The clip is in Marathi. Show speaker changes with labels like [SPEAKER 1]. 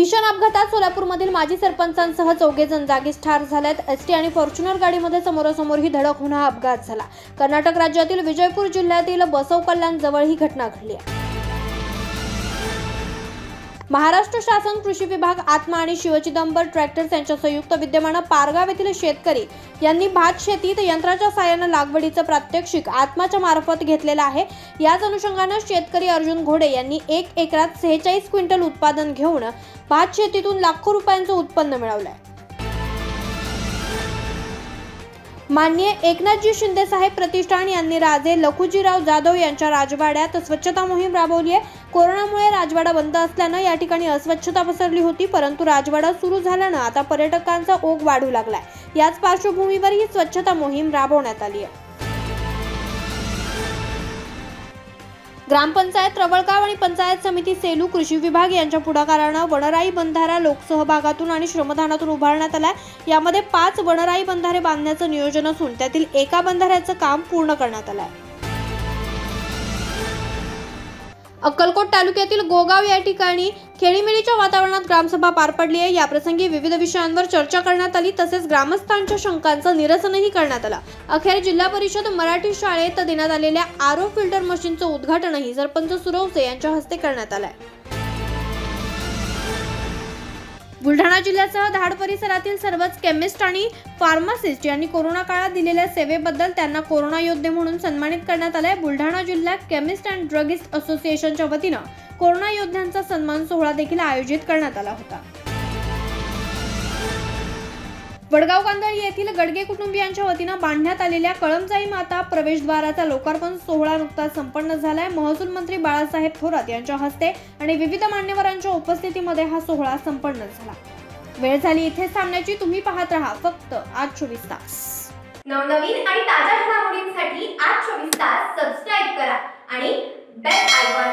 [SPEAKER 1] भीषण अपघातात सोलापूरमधील माजी सरपंचांसह चौघे जण जागीच ठार झाल्यात. एसटी आणि फॉर्च्युनर गाडीमध्ये समोरासमोर ही धडक होऊन हा अपघात झाला. कर्नाटक राज्यातील विजयपूर जिल्ह्यातील बसव कल्याण जवळ ही घटना घडली आहे. महाराष्ट्र शासन कृषी विभाग आत्मा आणि शिवचिदंबर ट्रॅक्टर्स यांच्या संयुक्त विद्यमानं पारगाव येथील शेतकरी यांनी भात शेतीत यंत्राच्या साहाय्यानं लागवडीचं प्रात्यक्षिक आत्माच्या मार्फत घेतलेलं आहे. याच अनुषंगानं शेतकरी अर्जुन घोडे यांनी एक एकरात सेहेचाळीस क्विंटल उत्पादन घेऊन भात शेतीतून लाखो रुपयांचं उत्पन्न मिळवलं आहे माननीय एकनाथजी शिंदे साहेब प्रतिष्ठान यांनी राजे लखुजीराव जाधव यांच्या राजवाड्यात स्वच्छता मोहीम राबवली आहे. कोरोनामुळे राजवाडा बंद असल्यानं या ठिकाणी अस्वच्छता पसरली होती परंतु राजवाडा सुरू झाल्यानं आता पर्यटकांचा ओघ वाढू लागलाय. याच पार्श्वभूमीवर ही स्वच्छता मोहीम राबवण्यात आली आहे. ग्रामपंचायत रवळगाव आणि पंचायत समिती सेलू कृषी विभाग यांच्या पुढाकारानं वनराई बंधारा लोकसहभागातून आणि श्रमदानातून उभारण्यात आलाय. यामध्ये पाच वनराई बंधारे बांधण्याचं नियोजन असून त्यातील एका बंधाऱ्याचं काम पूर्ण करण्यात आलंय. अक्कलकोट तालुक्यातील गोगाव या ठिकाणी खेळीमेळीच्या वातावरणात ग्रामसभा पार पडली आहे. याप्रसंगी विविध विषयांवर चर्चा करण्यात आली. तसेच ग्रामस्थांच्या शंकांचं निरसनही करण्यात आलं. अखेर जिल्हा परिषद मराठी शाळेत देण्यात आलेल्या आरो फिल्टर मशीनचं उद्घाटनही सरपंच सुरवसे यांच्या हस्ते करण्यात आलंय. बुलढाणा जिल्ह्यासह धाड परिसरातील सर्वच केमिस्ट आणि फार्मासिस्ट यांनी कोरोना काळात दिलेल्या सेवेबद्दल त्यांना कोरोना योद्धे म्हणून सन्मानित करण्यात आलंय. बुलढाणा जिल्ह्यात केमिस्ट अँड ड्रगिस्ट असोसिएशनच्या वतीनं कोरोना योद्ध्यांचा सन्मान सोहळा देखील आयोजित करण्यात आला होता. वडगाव कांदळी येथील गडगे कुटुंबियांच्या वतीनं बांधण्यात आलेल्या कळमजाई माता प्रवेशद्वाराचा लोकार्पण सोहळा नुकताच संपन्न झालाय. महसूल मंत्री बाळासाहेब थोरात यांच्या हस्ते आणि विविध मान्यवरांच्या उपस्थितीमध्ये हा सोहळा संपन्न झाला. वेळ झाली इथे सामन्याची तुम्ही पाहत राहा फक्त आज चोवीस तास.
[SPEAKER 2] नवनवीन आणि ताज्या घडामोडींसाठी आज चोवीस तास सबस्क्राईब करा आणि बेल आयकॉन